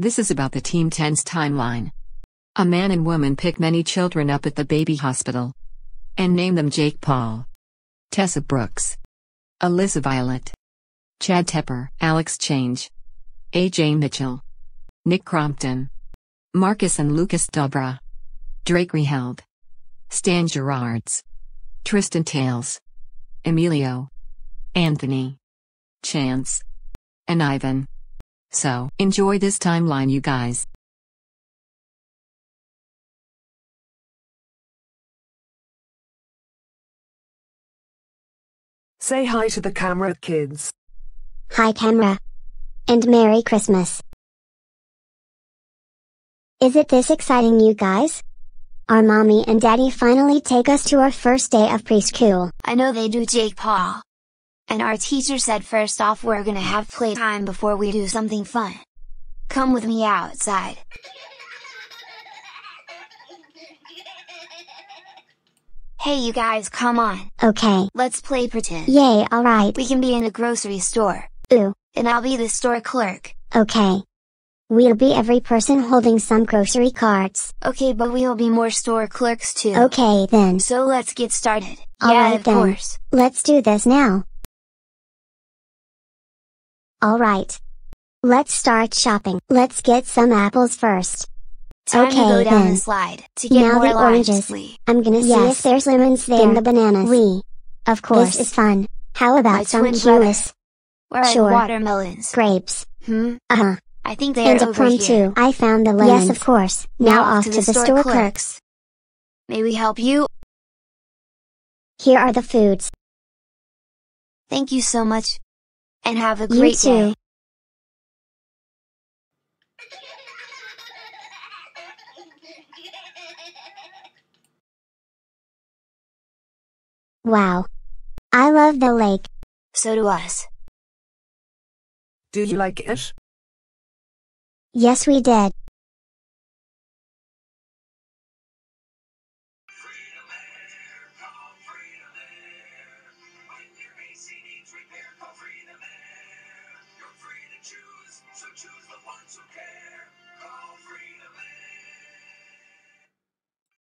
This is about the Team 10's timeline. A man and woman pick many children up at the baby hospital and name them Jake Paul, Tessa Brooks, Alissa Violet, Chad Tepper, Alex Change, AJ Mitchell, Nick Crompton, Marcus and Lucas Dobre, Drake Reheld, Stan Gerards, Tristan Tales, Emilio, Anthony, Chance, and Ivan. So, enjoy this timeline, you guys. Say hi to the camera, kids. Hi camera. And Merry Christmas. Is it this exciting you guys? Our mommy and daddy finally take us to our first day of preschool. I know they do Jake Paul. And our teacher said first off we're gonna have playtime before we do something fun. Come with me outside. Hey you guys come on. Okay. Let's play pretend. Yay, alright. We can be in a grocery store. Ooh. And I'll be the store clerk. Okay. We'll be every person holding some grocery carts. Okay but we'll be more store clerks too. Okay then. So let's get started. All yeah, right of then. course. Let's do this now. Alright. Let's start shopping. Let's get some apples first. Time to go Okay, down then. the slide. To get Now more the oranges. I'm gonna see if there's lemons there. Then the bananas. We. Of course. This is fun. How about My some cues? Sure. watermelons. Grapes. Hmm? Uh-huh. I think they And are a plum here. too. I found the lemons. Yes, of course. Now, off to the, store, clerks. May we help you? Here are the foods. Thank you so much. And have a You great too. day. Wow. I love the lake. So do us. Do you like it? Yes we did.